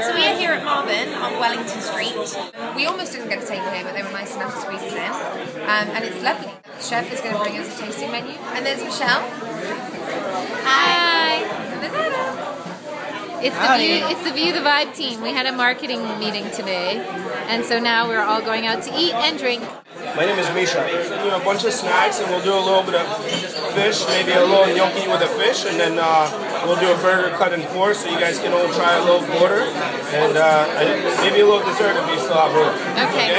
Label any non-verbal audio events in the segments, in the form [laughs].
So we are here at Marben on Wellington Street. We almost didn't get a table here, but they were nice enough to squeeze us in. Um, and it's lovely. The chef is going to bring us a tasting menu. And there's Michelle. Hi. It's the view. It's the view the vibe team. We had a marketing meeting today, and so now we're all going out to eat and drink. My name is Misha. We'll do a bunch of snacks and we'll do a little bit of fish, maybe a little gnocchi with a fish, and then uh, we'll do a burger cut in four so you guys can all try a little quarter, and uh, and maybe a little dessert if you still have room. Okay.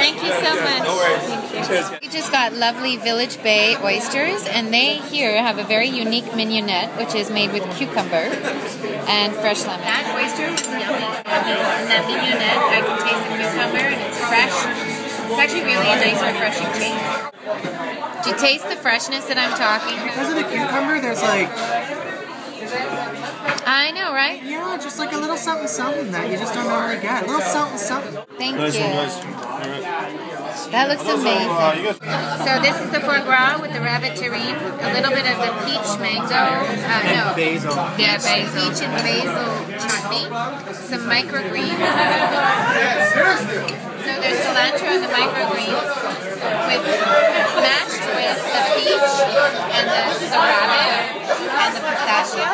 Thank you so much. No worries. Cheers. We just got lovely Village Bay oysters, and they here have a very unique mignonette, which is made with cucumber and fresh lemon. That oyster was yummy. And that mignonette, I can taste the cucumber and it's fresh. It's actually really a nice, refreshing taste. Do you taste the freshness that I'm talking? Because of the cucumber, there's like, I know, right? yeah, just like a little something something that you just don't normally get. A little something something. Thank Nice you. one, guys. That looks amazing. So this is the foie gras with the rabbit terrine, a little bit of the peach mango, uh, no, Basil. yeah, basil. peach and basil chutney, some microgreens. So there's cilantro and the microgreens with mashed with the peach and the, the rabbit and the pistachio.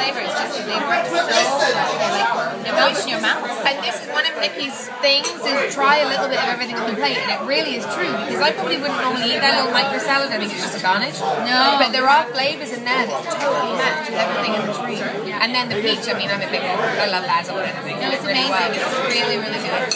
All those flavors just they work so well. They like they melt in your mouth. And this is one of Nikki's things is try a little bit of everything on the plate, and it really is true because I probably wouldn't normally eat that little micro salad. I think it's just a garnish. No. but there are flavors in there that totally match with everything in the tree. And then the peach. I mean, I'm a big. I love basil and everything. No, it's Really amazing. well. It's really, really good.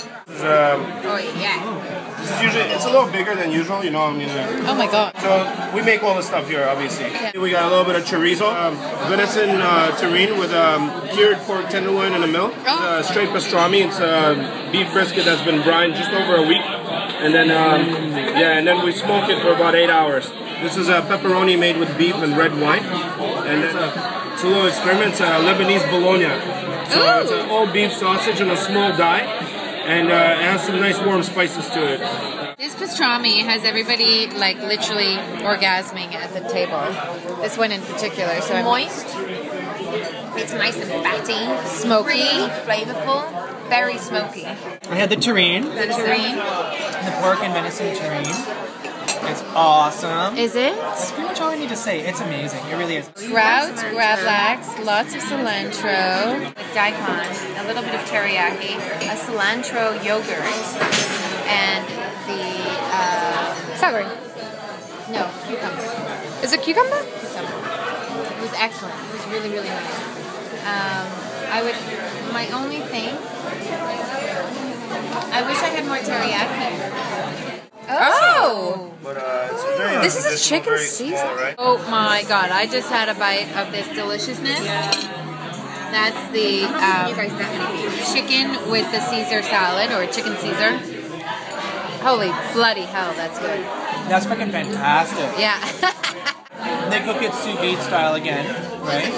Um, Oh yeah. Is usually it's a little bigger than usual, you know. I mean, uh, Oh my god. So we make all the stuff here, obviously. We got a little bit of chorizo, um, venison uh, terrine with um, cured pork tenderloin in the milk. Uh, straight pastrami. It's uh, beef brisket that's been brined just over a week, and then um, yeah, and then we smoke it for about eight hours. This is a pepperoni made with beef and red wine, and then uh, it's a little experiment. It's a Lebanese bologna. So it's an all beef sausage in a small die, and uh, it has some nice warm spices to it. This pastrami has everybody like literally orgasming at the table. This one in particular. So Moist. It's nice and fatty. Smoky. Really flavorful. Very smoky. I had the terrine, The terrine. the pork and venison terrine. It's awesome. Is it? That's pretty much all I need to say. It's amazing. It really is. Kraut, gravlax, lots of cilantro, With daikon, a little bit of teriyaki, a cilantro yogurt, and the uh, celery. no cucumber. Is it cucumber? Cucumber. It was excellent. It was really, really nice. Um, I would. My only thing. I wish I had more teriyaki. Oh! But it's very This is a chicken Caesar. small, right? Oh my god! I just had a bite of this deliciousness. That's the um, You guys definitely. chicken with the Caesar salad or chicken Caesar. Holy bloody hell, that's good. That's freaking fantastic. Yeah. [laughs] They cook it sous vide style again, right?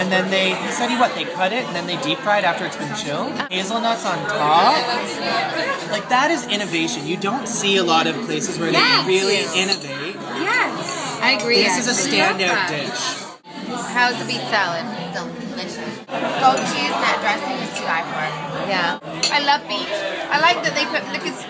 And then they, he said he what, they cut it and then they deep fry it after it's been chilled. Hazelnuts on top. Like that is innovation. You don't see a lot of places where Yes. they really innovate. Yes! I agree. This is a actually. standout dish. How's the beet salad? Delicious. Goat cheese and that dressing is to die for. Yeah. I love beet. I like that they put, look, it's,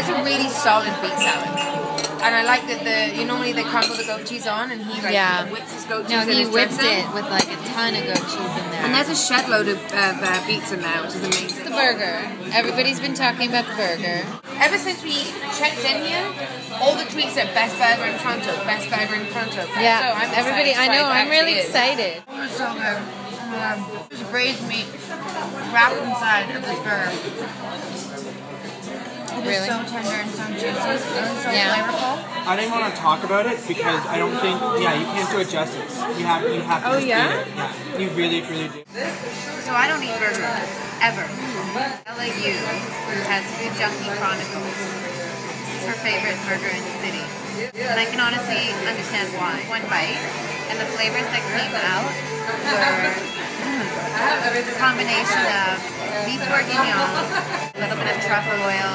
it's a really solid beet salad. And I like that the, you normally they crumble the goat cheese on and he like Yeah. whips his goat cheese No, in he his whipped dressing. it with like a ton of goat cheese in there. And there's a shed load of, of uh, beets in there, which is amazing. the burger. Everybody's been talking about the burger. Ever since we checked in here, all the tweets are best burger in Toronto, best burger in Toronto. Yeah, so I'm everybody. I know. I'm it. It really actually is. excited. It's so good. Um, there's braised meat wrapped inside of this burger. It is Really? so tender and so juicy and so Yeah. flavorful. I didn't want to talk about it because I don't think, yeah, you can't do it justice. You have, you have to Oh, just yeah? eat it. Yeah, you really, really do. So I don't eat burger ever. LAU has Food Junkie Chronicles. This is her favorite burger in the city. And I can honestly understand why. One bite, and the flavors that came out were [laughs] a combination of beef bourguignon, a little bit of truffle oil,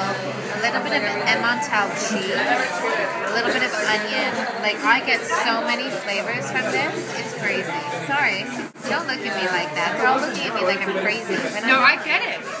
a little bit of Emmental cheese, a little bit of onion. Like I get so many flavors from this. It's crazy. Sorry, don't look at me like that. They're all looking at me like I'm crazy. No, I'm I get it.